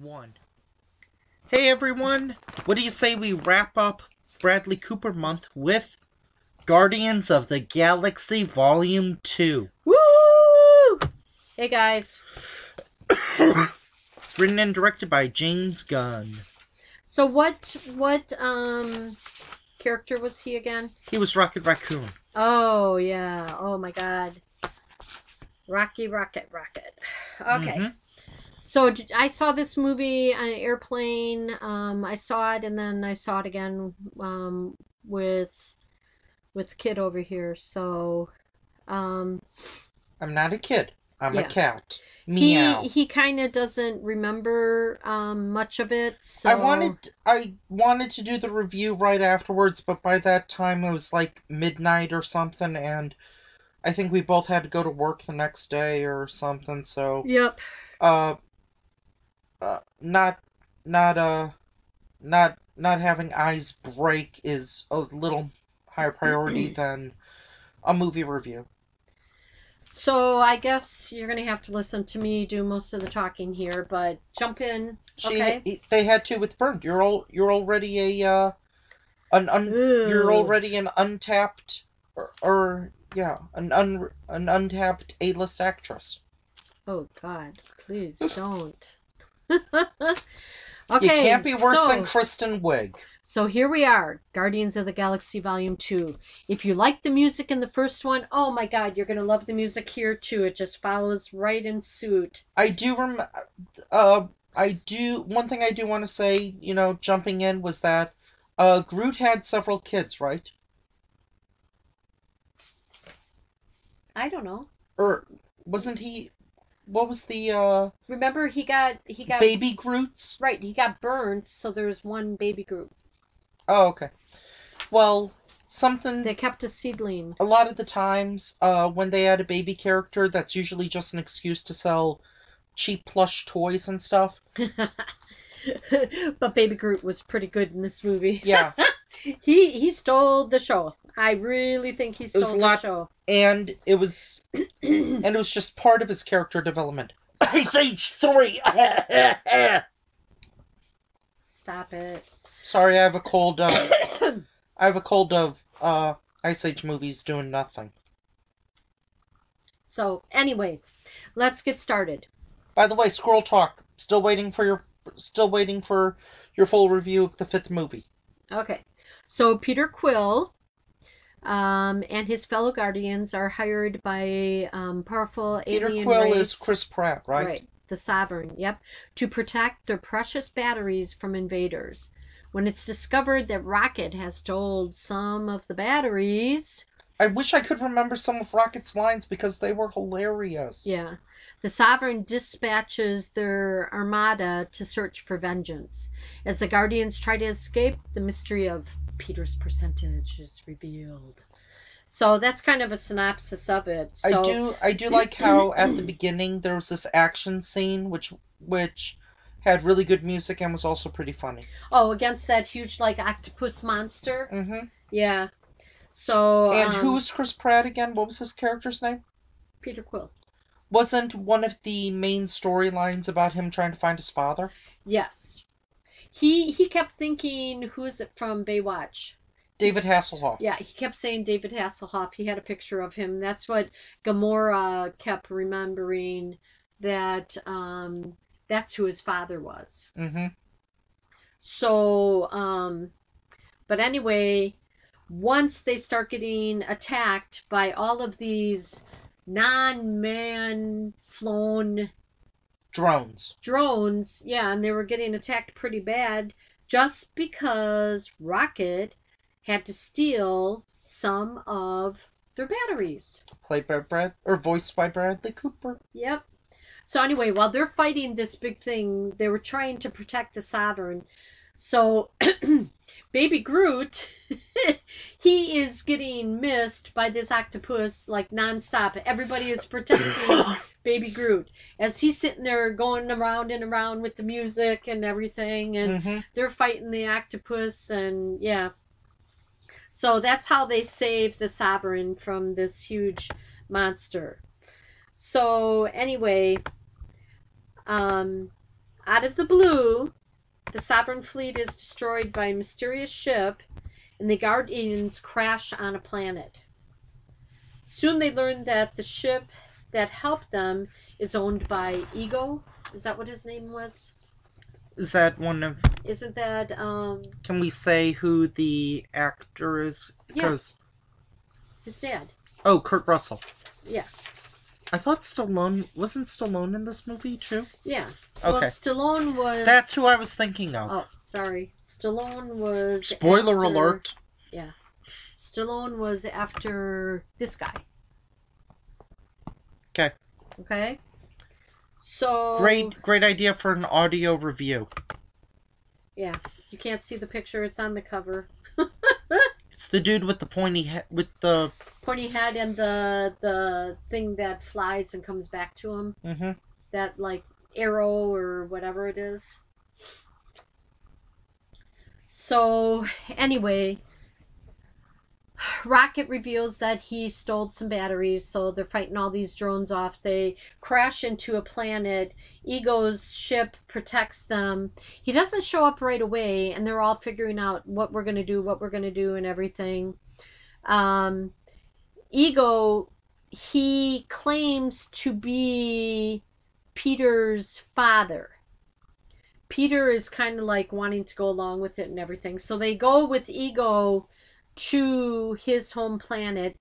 One. Hey everyone, what do you say we wrap up Bradley Cooper month with Guardians of the Galaxy Volume 2? Woo! Hey guys. Written and directed by James Gunn. So what what um character was he again? He was Rocket Raccoon. Oh yeah. Oh my god. Rocky Rocket Rocket. Okay. Mhm. So I saw this movie on an airplane. Um, I saw it and then I saw it again um, with with kid over here. So um, I'm not a kid. I'm Yeah. a cat. Meow. he he kind of doesn't remember um, much of it. So I wanted I wanted to do the review right afterwards, but by that time it was like midnight or something, and I think we both had to go to work the next day or something. So Yep. uh, uh not not uh not not having eyes break is a little higher priority than a movie review. So I guess you're gonna have to listen to me do most of the talking here, but jump in. She Okay. they had to with Burnt. You're all you're already a uh an un, you're already an untapped or, or yeah an un an untapped A list actress. Oh God, please don't. okay. you can't be worse so, than Kristen Wiig. So here we are, Guardians of the Galaxy Volume 2. If you like the music in the first one, oh my god, you're going to love the music here too. It just follows right in suit. I do rem uh I do one thing I do want to say, you know, jumping in was that uh Groot had several kids, right? I don't know. Or wasn't he what was the uh Remember he got he got baby Groots? right, he got burned, so there's one baby Groot. Oh, okay. Well, something They kept a seedling. a lot of the times uh when they add a baby character that's usually just an excuse to sell cheap plush toys and stuff. but Baby Groot was pretty good in this movie. Yeah. He he stole the show. I really think he stole was a the lot- show. and it was and it was just part of his character development. Ice Age 3. Stop it. Sorry, I have a cold uh I have a cold of uh Ice Age movies doing nothing. So anyway, let's get started. By the way, Squirrel Talk, still waiting for your still waiting for your full review of the fifth movie. Okay. So Peter Quill um, and his fellow guardians are hired by um, powerful Peter alien Quill race. is Chris Pratt, right? Right, The Sovereign, yep. To protect their precious batteries from invaders. When it's discovered that Rocket has stole some of the batteries, I wish I could remember some of Rocket's lines because they were hilarious. yeah, the Sovereign dispatches their armada to search for vengeance. As the Guardians try to escape, the mystery of Peter's percentage is revealed. So that's kind of a synopsis of it. So, I do I do like how at the beginning there was this action scene which which had really good music and was also pretty funny. Oh, against that huge like octopus monster. Mm-hmm. Yeah. So And um, who's Chris Pratt again? What was his character's name? Peter Quill? Wasn't one of the main storylines about him trying to find his father? Yes. He he kept thinking, who is it from Baywatch? David Hasselhoff. Yeah, he kept saying David Hasselhoff. He had a picture of him. That's what Gamora kept remembering that um that's who his father was. Mm-hmm. So um but anyway, once they start getting attacked by all of these non-man flown Drones. drones, yeah, and they were getting attacked pretty bad just because Rocket had to steal some of their batteries. Played by Brad or voiced by Bradley Cooper. Yep. So anyway, while they're fighting this big thing, they were trying to protect the sovereign. So baby Groot he is getting missed by this octopus like nonstop. Everybody is protecting baby Groot as he's sitting there going around and around with the music and everything and Mm-hmm. they're fighting the octopus and yeah so that's how they save the sovereign from this huge monster so anyway um out of the blue, the Sovereign fleet is destroyed by a mysterious ship, and the Guardians crash on a planet. Soon they learn that the ship that helped them is owned by Ego. Is that what his name was? Is that one of? Isn't that um Can we say who the actor is? Yeah. Because his dad? oh, Kurt Russell. Yeah. I thought Stallone wasn't Stallone in this movie too. Yeah. Well, Okay, Stallone was. that's who I was thinking of. Oh, sorry. Stallone was. Spoiler after- alert. Yeah. Stallone was after this guy. 'Kay. Okay. So Great, great idea for an audio review. Yeah, you can't see the picture. It's on the cover. It's the dude with the pointy head with the. Pointy head and the the thing that flies and comes back to him. hmm That like arrow or whatever it is. So anyway, Rocket reveals that he stole some batteries, so they're fighting all these drones off. They crash into a planet. Ego's ship protects them. He doesn't show up right away, and they're all figuring out what we're gonna do, what we're gonna do, and everything. Um, Ego, he claims to be Peter's father. Peter is kind of like wanting to go along with it and everything. So they go with Ego to his home planet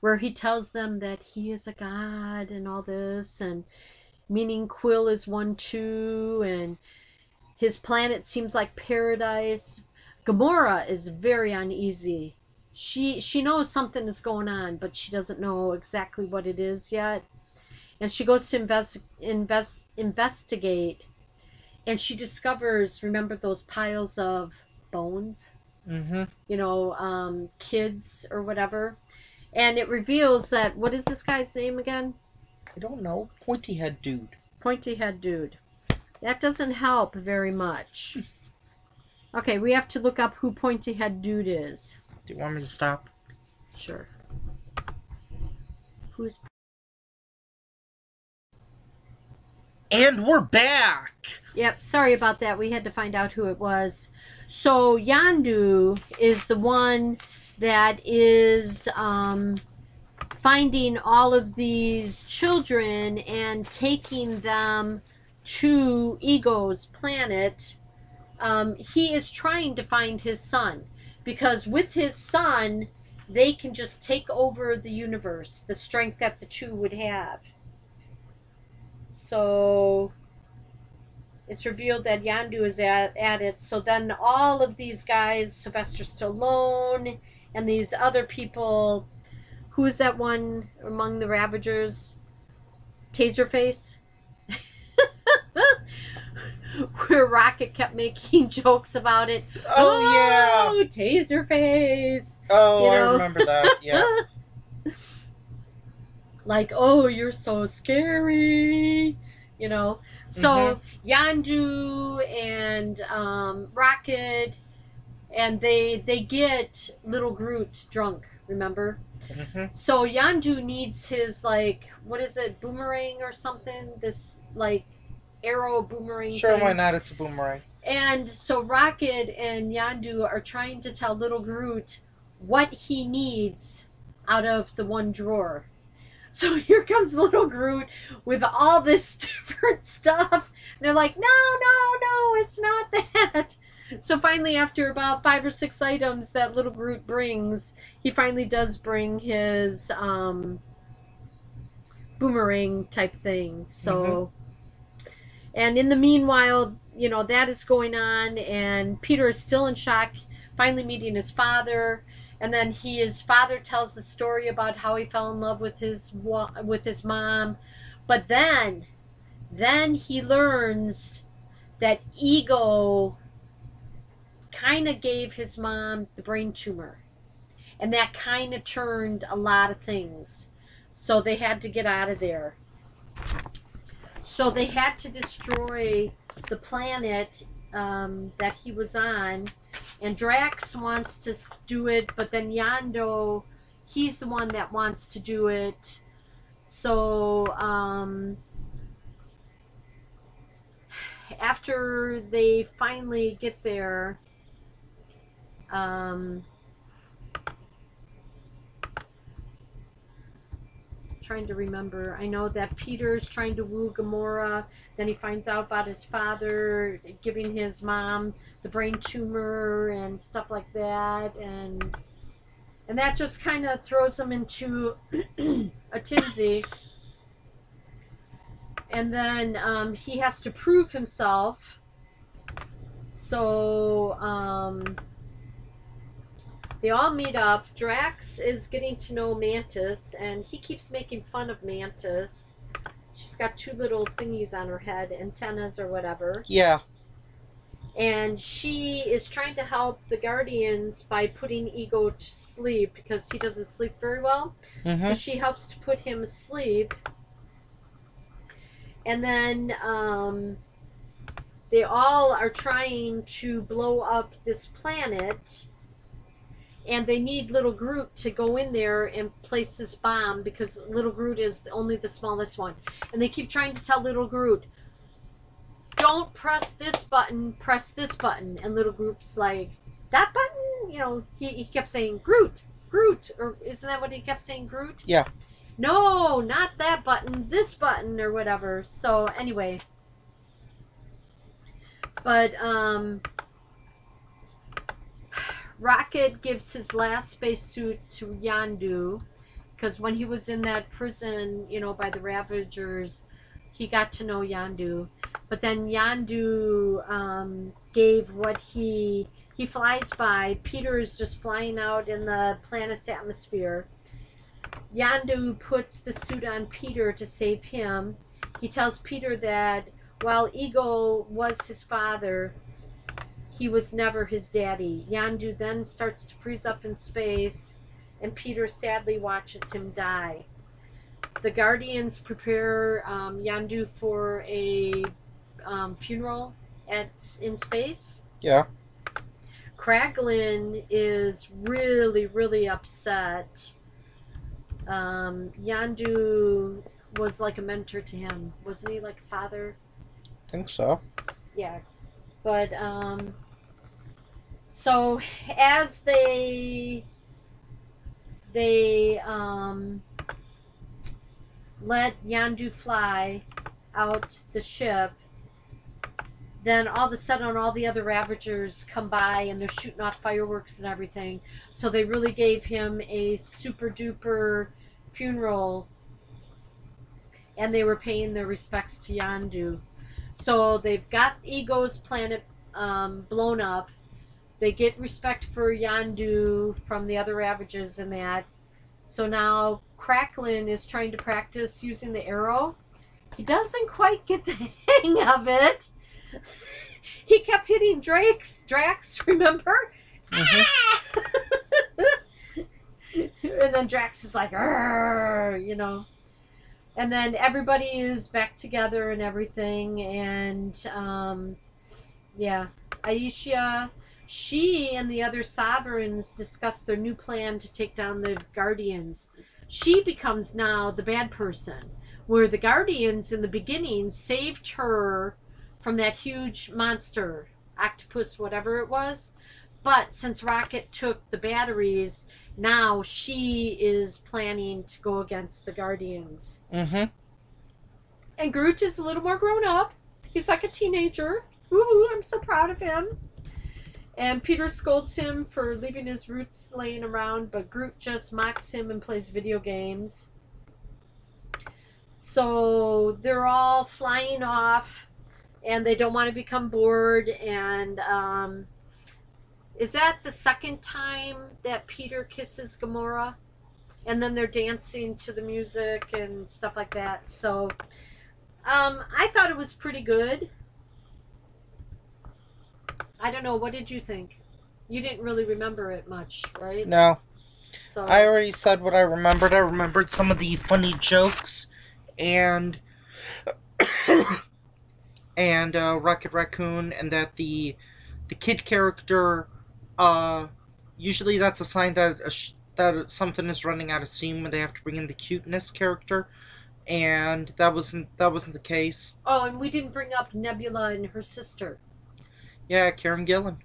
where he tells them that he is a god and all this and meaning Quill is one too and his planet seems like paradise. Gamora is very uneasy. She she knows something is going on, but she doesn't know exactly what it is yet. And she goes to invest invest investigate and she discovers remember those piles of bones? Hmm you know, um, kids or whatever. And it reveals that what is this guy's name again? I don't know. Pointy head dude. Pointy head dude. That doesn't help very much. Okay, we have to look up who Pointy head dude is. Do you want me to stop? Sure. Who's And we're back. Yep, sorry about that. We had to find out who it was. So Yondu is the one that is um, finding all of these children and taking them to Ego's planet. Um, he is trying to find his son because with his son, they can just take over the universe, the strength that the two would have. So it's revealed that Yondu is at, at it. So then all of these guys, Sylvester Stallone and these other people, who is that one among the Ravagers? Taserface? Where Rocket kept making jokes about it. Oh, yeah. Oh, Taserface! Oh, you I know? remember that. Yeah. like, oh, you're so scary, you know. So Yondu and um, Rocket, and they they get little Groot drunk. Remember? hmm So Yondu needs his like what is it, boomerang or something? This like arrow boomerang. Sure, thing. why not? It's a boomerang. And so Rocket and Yondu are trying to tell little Groot what he needs out of the one drawer. So here comes little Groot with all this different stuff. And they're like, no, no, no, it's not that. So finally, after about five or six items that little Groot brings, he finally does bring his um, boomerang type thing. So, and in the meanwhile, you know, that is going on, and Peter is still in shock, finally meeting his father. And then he, his father tells the story about how he fell in love with his with his mom, but then, then he learns that Ego kind of gave his mom the brain tumor, and that kind of turned a lot of things. So they had to get out of there. So they had to destroy the planet um, that he was on, and Drax wants to do it, but then Yondu, he's the one that wants to do it. So um, after they finally get there, um, trying to remember. I know that Peter's trying to woo Gamora. Then he finds out about his father giving his mom the brain tumor and stuff like that, and and that just kind of throws him into a tizzy. And then um, he has to prove himself. So um, they all meet up. Drax is getting to know Mantis, and he keeps making fun of Mantis. She's got two little thingies on her head, antennas or whatever. Yeah. And she is trying to help the Guardians by putting Ego to sleep because he doesn't sleep very well. Mm-hmm. So she helps to put him asleep. And then um, they all are trying to blow up this planet. And they need little Groot to go in there and place this bomb because little Groot is only the smallest one. And they keep trying to tell little Groot, don't press this button, press this button. And little Groot's like, that button? You know, he, he kept saying, Groot, Groot. Or isn't that what he kept saying, Groot? Yeah. No, not that button, this button or whatever. So, anyway. But, um, Rocket gives his last spacesuit to Yondu because when he was in that prison, you know, by the Ravagers, he got to know Yondu. But then Yondu um, gave what he he flies by. Peter is just flying out in the planet's atmosphere. Yondu puts the suit on Peter to save him. He tells Peter that while Ego was his father, he was never his daddy. Yondu then starts to freeze up in space, and Peter sadly watches him die. The Guardians prepare um, Yondu for a um, funeral at in space. Yeah. Kraglin is really, really upset. Um, Yondu was like a mentor to him, wasn't he? Like a father. I think so. Yeah, but um, so as they they um let Yondu fly out the ship, then all of a sudden all the other Ravagers come by and they're shooting off fireworks and everything. So they really gave him a super duper funeral and they were paying their respects to Yondu. So they've got Ego's planet um, blown up. They get respect for Yondu from the other Ravagers and that. So now Kraglin is trying to practice using the arrow. He doesn't quite get the hang of it. He kept hitting Drax, Drax, remember? Mhm. and then Drax is like, you know. And then everybody is back together and everything. And um, yeah, Ayesha, she and the other sovereigns discuss their new plan to take down the Guardians. She becomes now the bad person, where the Guardians in the beginning saved her from that huge monster, octopus, whatever it was. But since Rocket took the batteries, now she is planning to go against the Guardians. Mm-hmm. And Groot is a little more grown up. He's like a teenager. Woohoo, I'm so proud of him. And Peter scolds him for leaving his roots laying around, but Groot just mocks him and plays video games. So they're all flying off and they don't want to become bored. And um, is that the second time that Peter kisses Gamora? And then they're dancing to the music and stuff like that. So um, I thought it was pretty good. I don't know. What did you think? You didn't really remember it much, right? No, So I already said what I remembered. I remembered some of the funny jokes, and and uh, Rocket Raccoon, and that the the kid character, uh, usually that's a sign that a sh- that something is running out of steam when they have to bring in the cuteness character. and that wasn't that wasn't the case. Oh, and we didn't bring up Nebula and her sister. Yeah, Karen Gillan.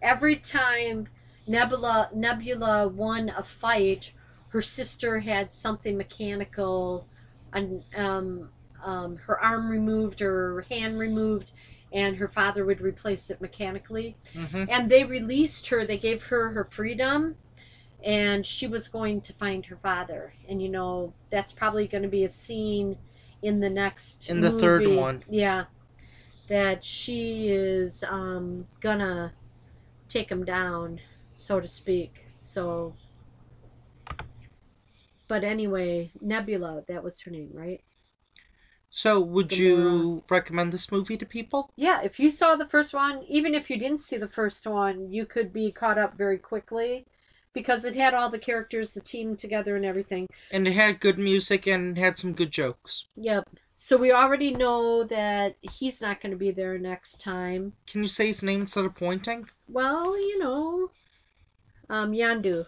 Every time Nebula Nebula won a fight, her sister had something mechanical, and um, um, her arm removed or her hand removed, and her father would replace it mechanically. hmm And they released her. They gave her her freedom, and she was going to find her father. And you know that's probably going to be a scene in the next In the third one. Yeah, that she is um, gonna take him down, so to speak. So. But anyway, Nebula, that was her name, right? So, would Gamora. you recommend this movie to people? Yeah, if you saw the first one, even if you didn't see the first one, you could be caught up very quickly because it had all the characters, the team together, and everything. And it had good music and had some good jokes. Yep. So we already know that he's not going to be there next time. Can you say his name instead of pointing? Well, you know, um, Yondu.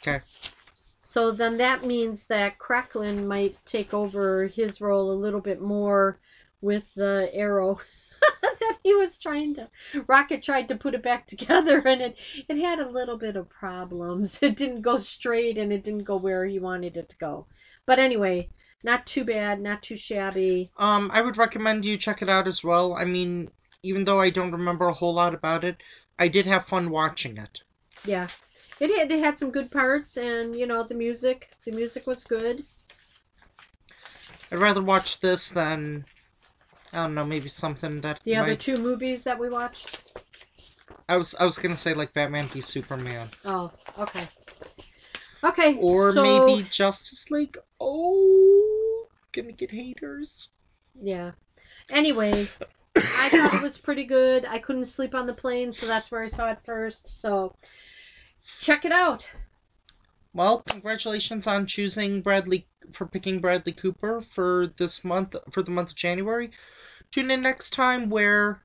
Okay. So then that means that Kraglin might take over his role a little bit more with the arrow that he was trying to. Rocket tried to put it back together and it, it had a little bit of problems. It didn't go straight and it didn't go where he wanted it to go. But anyway, not too bad, not too shabby. Um, I would recommend you check it out as well. I mean, even though I don't remember a whole lot about it, I did have fun watching it. Yeah. It had, it had some good parts and, you know, the music. The music was good. I'd rather watch this than I don't know, maybe something that The other two movies that we watched. I was I was gonna say like Batman v Superman. Oh, okay. Okay. Or so- maybe Justice League. Oh gonna get haters. Yeah. Anyway, I thought it was pretty good. I couldn't sleep on the plane, so that's where I saw it first. So check it out. Well, congratulations on choosing Bradley for picking Bradley Cooper for this month for the month of January. Tune in next time where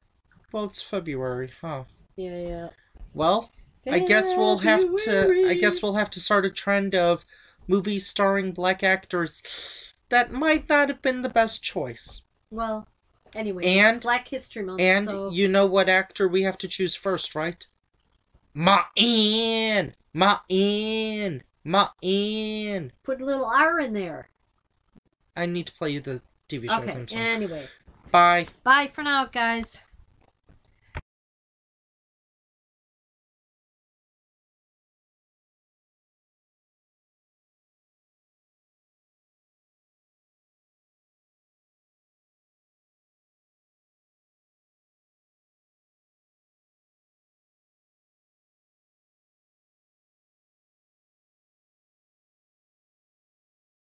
well it's February, huh? Yeah, yeah. Well, I guess we'll have to I guess we'll have to start a trend of movies starring black actors that might not have been the best choice. Well, anyway, And- it's Black History Month, And so you know what actor we have to choose first, right? Ma-in! Ma-in! Ma-in! put a little R in there. I need to play you the TV show Okay. Anyway, Bye. bye for now, guys.